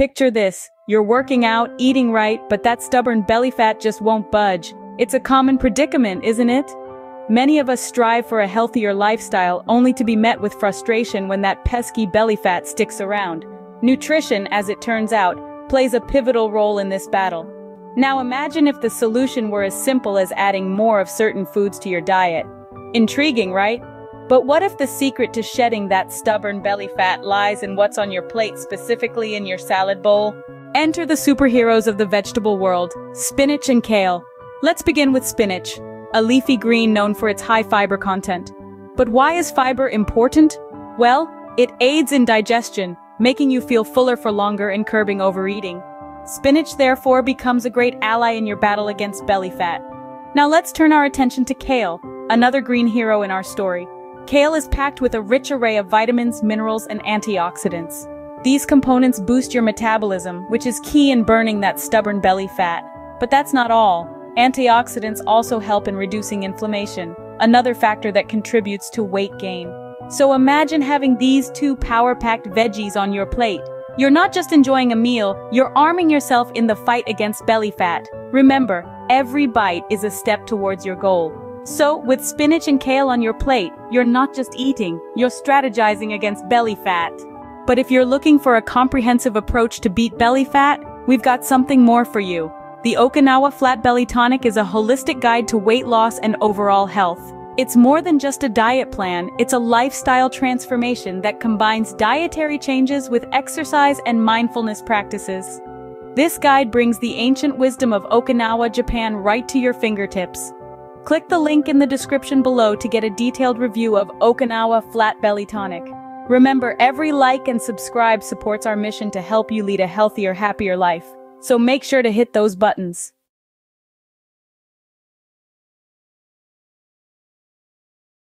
Picture this, you're working out, eating right, but that stubborn belly fat just won't budge. It's a common predicament, isn't it? Many of us strive for a healthier lifestyle only to be met with frustration when that pesky belly fat sticks around. Nutrition, as it turns out, plays a pivotal role in this battle. Now imagine if the solution were as simple as adding more of certain foods to your diet. Intriguing, right? But what if the secret to shedding that stubborn belly fat lies in what's on your plate, specifically in your salad bowl? Enter the superheroes of the vegetable world, spinach and kale. Let's begin with spinach, a leafy green known for its high fiber content. But why is fiber important? Well, it aids in digestion, making you feel fuller for longer and curbing overeating. Spinach therefore becomes a great ally in your battle against belly fat. Now let's turn our attention to kale, another green hero in our story. Kale is packed with a rich array of vitamins, minerals, and antioxidants. These components boost your metabolism, which is key in burning that stubborn belly fat. But that's not all. Antioxidants also help in reducing inflammation, another factor that contributes to weight gain. So imagine having these two power-packed veggies on your plate. You're not just enjoying a meal, you're arming yourself in the fight against belly fat. Remember, every bite is a step towards your goal. So, with spinach and kale on your plate, you're not just eating, you're strategizing against belly fat. But if you're looking for a comprehensive approach to beat belly fat, we've got something more for you. The Okinawa Flat Belly Tonic is a holistic guide to weight loss and overall health. It's more than just a diet plan, it's a lifestyle transformation that combines dietary changes with exercise and mindfulness practices. This guide brings the ancient wisdom of Okinawa, Japan right to your fingertips. Click the link in the description below to get a detailed review of Okinawa Flat Belly Tonic. Remember, every like and subscribe supports our mission to help you lead a healthier, happier life. So make sure to hit those buttons.